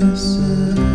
yourself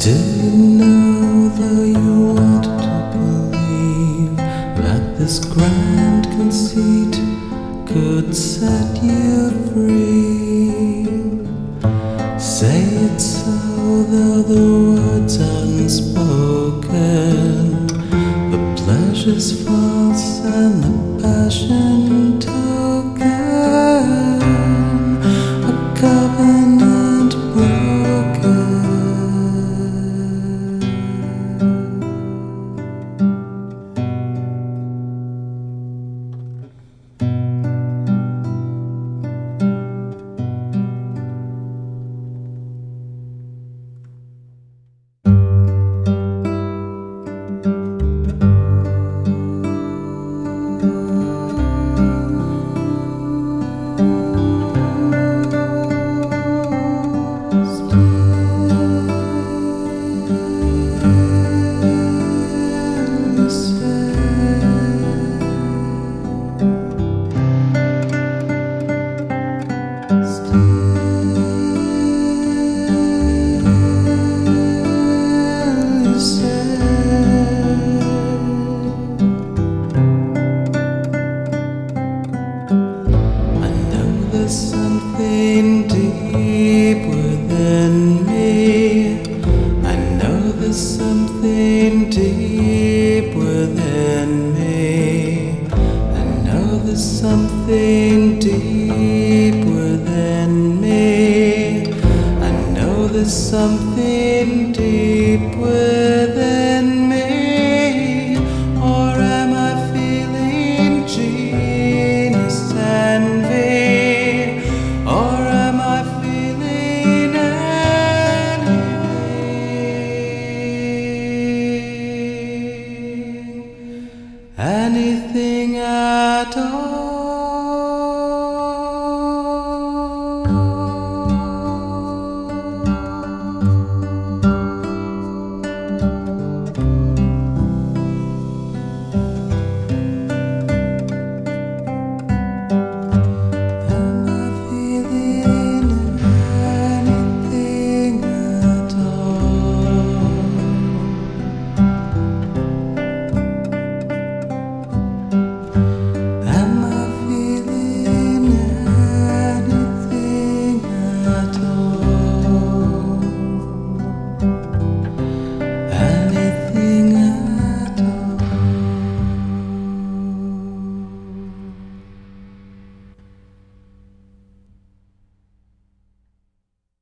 didn't know that you wanted to believe that this grand conceit could set you free. Say it so, though the words unspoken, the pleasure's false and the passion. something deeper than me. I know there's something deeper